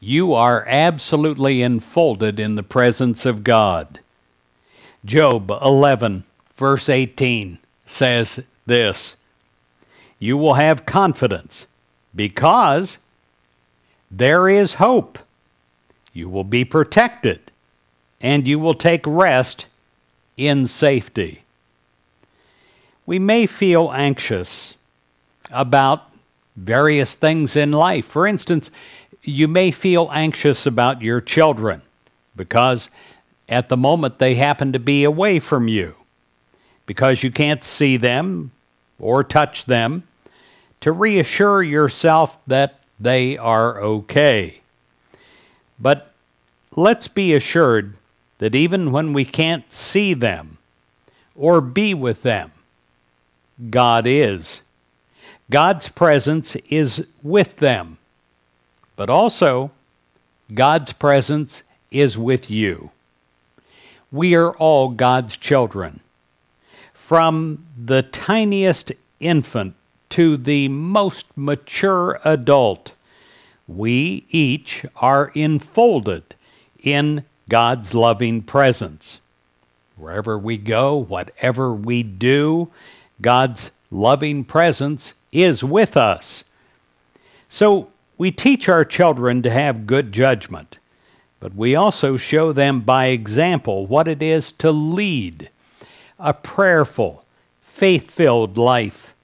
You are absolutely enfolded in the presence of God. Job 11, verse 18 says this You will have confidence because there is hope. You will be protected and you will take rest in safety. We may feel anxious about various things in life. For instance, you may feel anxious about your children because at the moment they happen to be away from you, because you can't see them or touch them, to reassure yourself that they are okay. But let's be assured that even when we can't see them or be with them, God is. God's presence is with them, but also God's presence is with you. We are all God's children. From the tiniest infant to the most mature adult, we each are enfolded in God's loving presence. Wherever we go, whatever we do, God's loving presence is with us. So we teach our children to have good judgment, but we also show them by example what it is to lead a prayerful, faith filled life.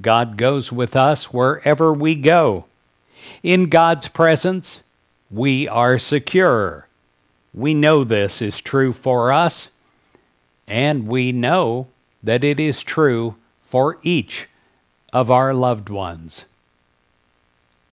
God goes with us wherever we go. In God's presence, we are secure. We know this is true for us, and we know that it is true for each of our loved ones.